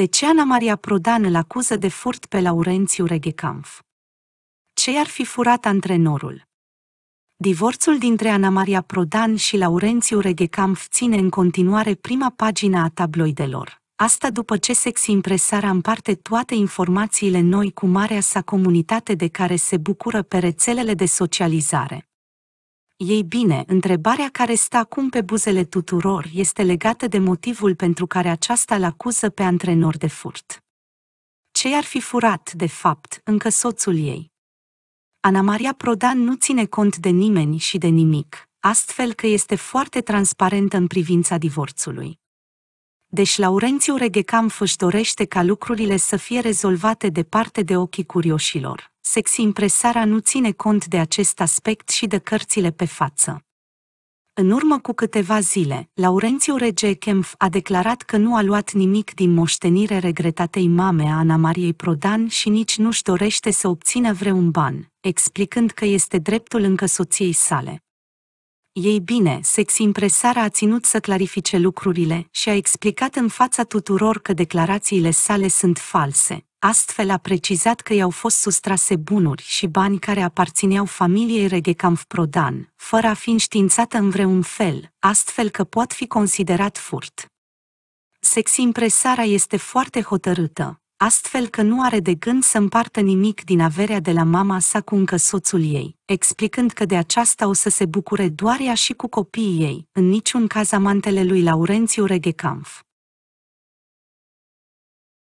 De ce Ana Maria Prodan îl acuză de furt pe Laurențiu Reghecampf? Ce ar fi furat antrenorul? Divorțul dintre Ana Maria Prodan și Laurențiu Reghecampf ține în continuare prima pagina a tabloidelor. Asta după ce Sex Impresara împarte toate informațiile noi cu marea sa comunitate de care se bucură pe rețelele de socializare. Ei bine, întrebarea care stă acum pe buzele tuturor este legată de motivul pentru care aceasta îl acuză pe antrenor de furt. Ce ar fi furat, de fapt, încă soțul ei? Ana Maria Prodan nu ține cont de nimeni și de nimic, astfel că este foarte transparentă în privința divorțului. Deci Laurențiu Reghecam își dorește ca lucrurile să fie rezolvate departe de ochii curioșilor. Sexy impresara nu ține cont de acest aspect și de cărțile pe față. În urmă cu câteva zile, Laurențiu Rege Kempf a declarat că nu a luat nimic din moștenire regretatei mame a Ana Mariei Prodan și nici nu-și dorește să obțină vreun ban, explicând că este dreptul încă soției sale. Ei bine, sex impresara a ținut să clarifice lucrurile și a explicat în fața tuturor că declarațiile sale sunt false. Astfel a precizat că i-au fost sustrase bunuri și bani care aparțineau familiei Reghecamp Prodan, fără a fi înștiințată în vreun fel, astfel că pot fi considerat furt. Sex impresara este foarte hotărâtă, astfel că nu are de gând să împartă nimic din averea de la mama sa cu încă soțul ei, explicând că de aceasta o să se bucure doar ea și cu copiii ei, în niciun caz amantele lui Laurențiu Reghecampf.